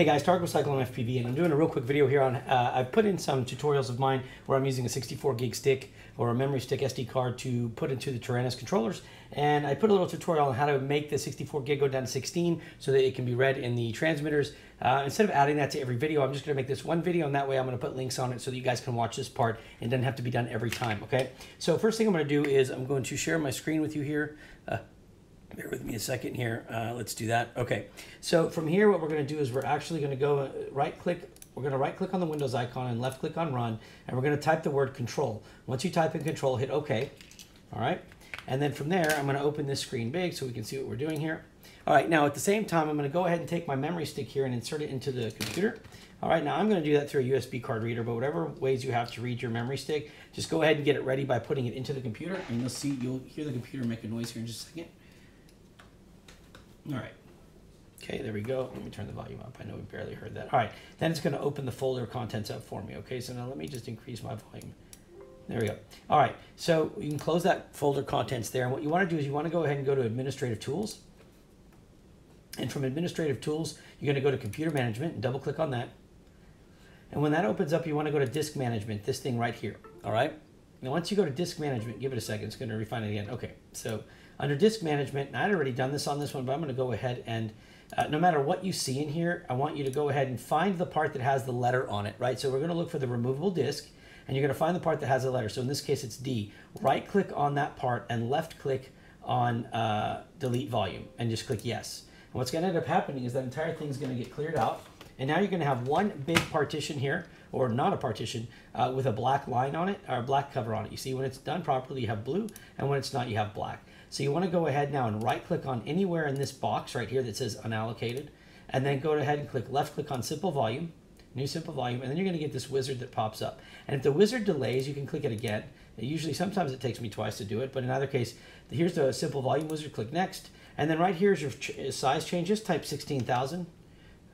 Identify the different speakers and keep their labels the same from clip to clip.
Speaker 1: Hey guys, Tarek Recycle on FPV, and I'm doing a real quick video here on, uh, I've put in some tutorials of mine where I'm using a 64 gig stick or a memory stick SD card to put into the Taranis controllers, and I put a little tutorial on how to make the 64 gig go down to 16 so that it can be read in the transmitters. Uh, instead of adding that to every video, I'm just gonna make this one video, and that way I'm gonna put links on it so that you guys can watch this part and doesn't have to be done every time, okay? So first thing I'm gonna do is I'm going to share my screen with you here. Uh, Bear with me a second here. Uh, let's do that. Okay. So from here, what we're going to do is we're actually going to go uh, right click. We're going to right click on the Windows icon and left click on run. And we're going to type the word control. Once you type in control, hit OK. All right. And then from there, I'm going to open this screen big so we can see what we're doing here. All right. Now at the same time, I'm going to go ahead and take my memory stick here and insert it into the computer. All right. Now I'm going to do that through a USB card reader, but whatever ways you have to read your memory stick, just go ahead and get it ready by putting it into the computer. And you'll see, you'll hear the computer make a noise here in just a second. All right. Okay, there we go. Let me turn the volume up. I know we barely heard that. All right, then it's going to open the folder contents up for me. Okay, so now let me just increase my volume. There we go. All right, so you can close that folder contents there. And what you want to do is you want to go ahead and go to Administrative Tools. And from Administrative Tools, you're going to go to Computer Management and double click on that. And when that opens up, you want to go to Disk Management, this thing right here. All right. Now, once you go to Disk Management, give it a second. It's going to refine it again. Okay, so under disk management, I'd already done this on this one, but I'm going to go ahead and uh, no matter what you see in here, I want you to go ahead and find the part that has the letter on it, right? So we're going to look for the removable disk, and you're going to find the part that has a letter. So in this case, it's D. Right click on that part and left click on uh, delete volume and just click yes. And what's going to end up happening is that entire thing is going to get cleared out. And now you're going to have one big partition here, or not a partition, uh, with a black line on it, or a black cover on it. You see, when it's done properly, you have blue, and when it's not, you have black. So you want to go ahead now and right click on anywhere in this box right here that says unallocated, and then go ahead and click left click on simple volume, new simple volume, and then you're going to get this wizard that pops up. And if the wizard delays, you can click it again. Usually, sometimes it takes me twice to do it, but in either case, here's the simple volume wizard, click next, and then right here is your ch size changes, type 16,000.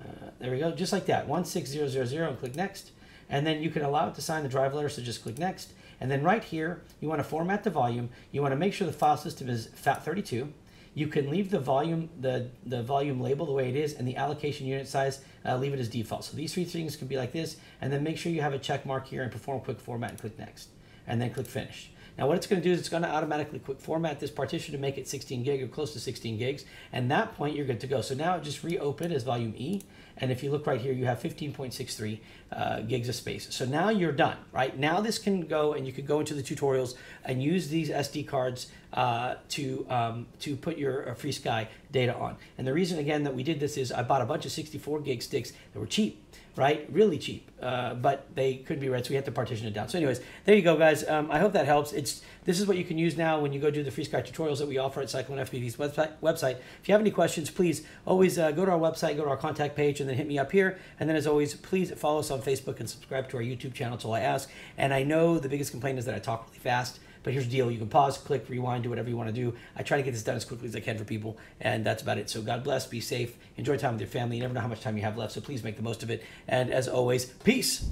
Speaker 1: Uh, there we go, just like that, 16000, and click next. And then you can allow it to sign the drive letter, so just click next. And then right here, you want to format the volume. You want to make sure the file system is FAT32. You can leave the volume, the, the volume label the way it is, and the allocation unit size, uh, leave it as default. So these three things can be like this, and then make sure you have a check mark here and perform quick format and click next, and then click finish. Now what it's going to do is it's going to automatically quick format this partition to make it 16 gig or close to 16 gigs. And that point you're good to go. So now just reopen as volume E. And if you look right here, you have 15.63 uh, gigs of space. So now you're done, right? Now this can go and you can go into the tutorials and use these SD cards uh, to, um, to put your uh, FrSky data on. And the reason again that we did this is I bought a bunch of 64 gig sticks that were cheap right? Really cheap, uh, but they could be read, so we had to partition it down. So anyways, there you go, guys. Um, I hope that helps. It's This is what you can use now when you go do the FrSky tutorials that we offer at Cyclone FPV's website. website. If you have any questions, please always uh, go to our website, go to our contact page, and then hit me up here. And then as always, please follow us on Facebook and subscribe to our YouTube channel. All I ask. And I know the biggest complaint is that I talk really fast. But here's the deal. You can pause, click, rewind, do whatever you want to do. I try to get this done as quickly as I can for people. And that's about it. So God bless, be safe, enjoy time with your family. You never know how much time you have left. So please make the most of it. And as always, peace.